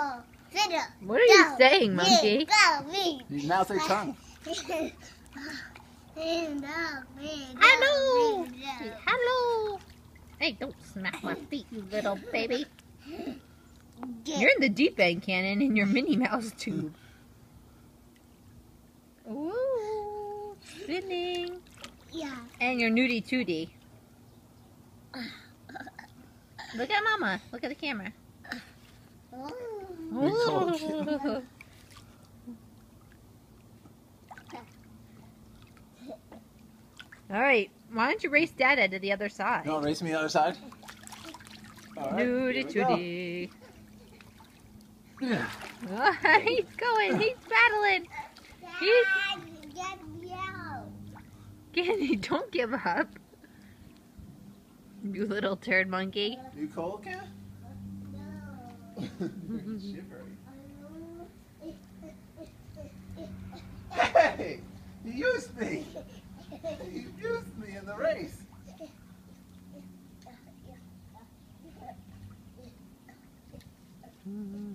Fiddle, fiddle. What are you Go, saying, me, monkey? Go, me. You now say tongue. Hello. Hello. Hey, don't smack my feet, you little baby. You're in the deep end, Cannon, in your Minnie Mouse tube. Ooh, spinning. Yeah. And your nudie tootie. Look at Mama. Look at the camera. All right, why don't you race Dada to the other side? You want to race me the other side? All right, Nudie we go. he's going. He's battling. Dad, get me out. Candy, don't give up. You little turd monkey. You cold, Ken? No. Shivery. Hey! You used me! You used me in the race! Mm.